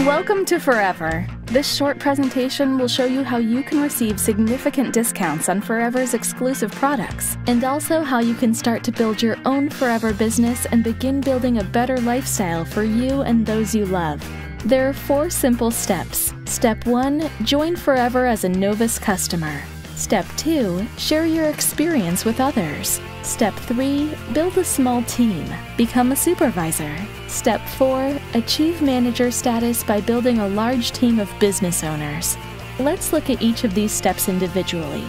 Welcome to Forever. This short presentation will show you how you can receive significant discounts on Forever's exclusive products, and also how you can start to build your own Forever business and begin building a better lifestyle for you and those you love. There are four simple steps. Step 1 Join Forever as a Novus customer. Step 2 Share your experience with others. Step 3 Build a small team. Become a supervisor. Step 4 Achieve manager status by building a large team of business owners. Let's look at each of these steps individually.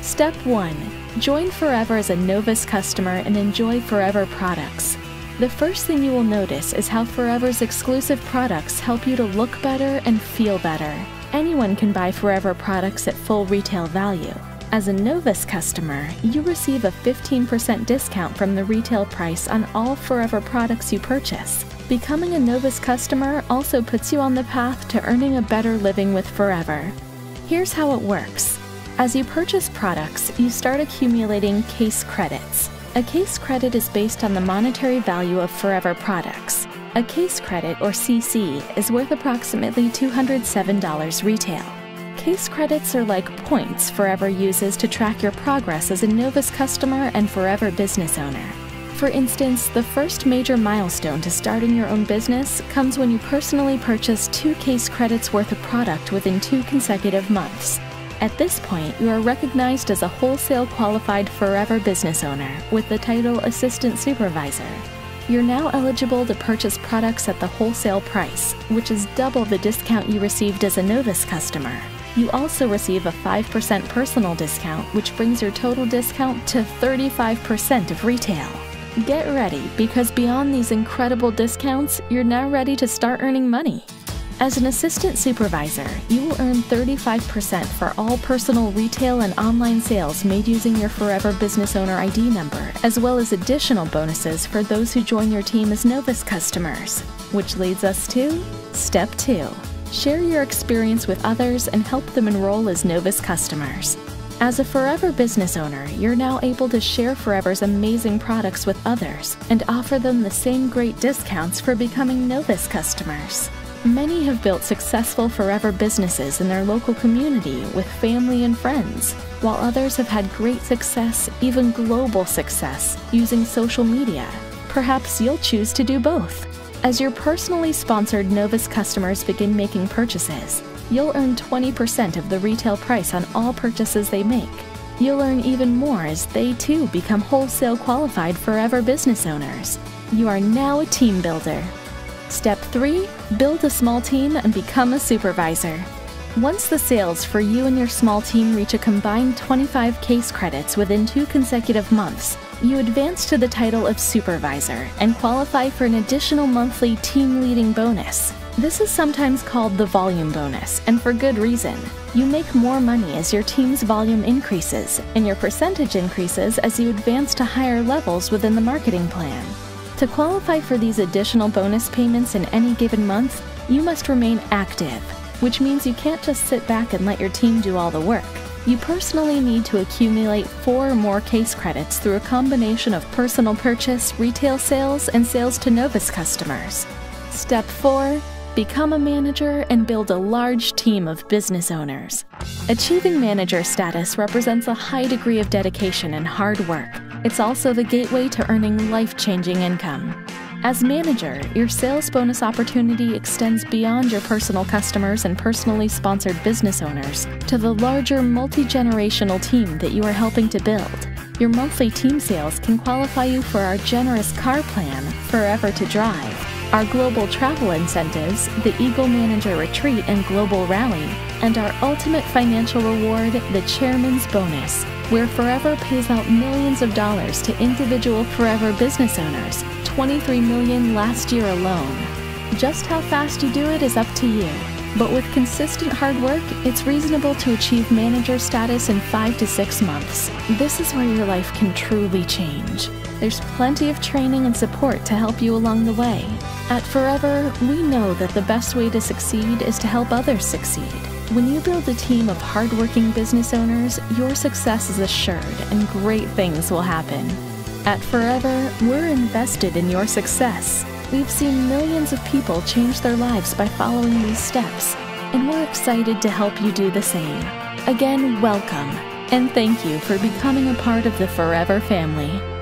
Step 1 Join Forever as a Novus customer and enjoy Forever products. The first thing you will notice is how Forever's exclusive products help you to look better and feel better. Anyone can buy Forever products at full retail value. As a Novus customer, you receive a 15% discount from the retail price on all Forever products you purchase. Becoming a Novus customer also puts you on the path to earning a better living with Forever. Here's how it works. As you purchase products, you start accumulating case credits. A case credit is based on the monetary value of Forever products. A case credit, or CC, is worth approximately $207 retail. Case credits are like points Forever uses to track your progress as a Novus customer and Forever business owner. For instance, the first major milestone to starting your own business comes when you personally purchase two case credits worth of product within two consecutive months. At this point, you are recognized as a wholesale qualified Forever business owner with the title Assistant Supervisor. You're now eligible to purchase products at the wholesale price, which is double the discount you received as a Novus customer. You also receive a 5% personal discount, which brings your total discount to 35% of retail. Get ready because beyond these incredible discounts, you're now ready to start earning money. As an assistant supervisor, you will earn 35% for all personal retail and online sales made using your Forever Business Owner ID number, as well as additional bonuses for those who join your team as Novus customers. Which leads us to Step 2 Share your experience with others and help them enroll as Novus customers. As a Forever business owner, you're now able to share Forever's amazing products with others and offer them the same great discounts for becoming Novus customers. Many have built successful Forever businesses in their local community with family and friends, while others have had great success, even global success, using social media. Perhaps you'll choose to do both. As your personally sponsored Novus customers begin making purchases, you'll earn 20% of the retail price on all purchases they make. You'll earn even more as they too become wholesale qualified Forever business owners. You are now a team builder. Step 3 Build a small team and become a supervisor. Once the sales for you and your small team reach a combined 25 case credits within two consecutive months, you advance to the title of supervisor and qualify for an additional monthly team leading bonus. This is sometimes called the volume bonus, and for good reason. You make more money as your team's volume increases, and your percentage increases as you advance to higher levels within the marketing plan. To qualify for these additional bonus payments in any given month, you must remain active, which means you can't just sit back and let your team do all the work. You personally need to accumulate four or more case credits through a combination of personal purchase, retail sales, and sales to Novus customers. Step 4 Become a manager and build a large team of business owners. Achieving manager status represents a high degree of dedication and hard work. It's also the gateway to earning life changing income. As manager, your sales bonus opportunity extends beyond your personal customers and personally sponsored business owners to the larger multi generational team that you are helping to build. Your monthly team sales can qualify you for our generous car plan, Forever to Drive, our global travel incentives, the Eagle Manager Retreat and Global Rally, and our ultimate financial reward, the Chairman's Bonus, where Forever pays out millions of dollars to individual Forever business owners, 23 million last year alone. Just how fast you do it is up to you. But with consistent hard work, it's reasonable to achieve manager status in 5 to 6 months. This is where your life can truly change. There's plenty of training and support to help you along the way. At Forever, we know that the best way to succeed is to help others succeed. When you build a team of hardworking business owners, your success is assured and great things will happen. At Forever, we're invested in your success. We've seen millions of people change their lives by following these steps, and we're excited to help you do the same. Again, welcome, and thank you for becoming a part of the Forever family.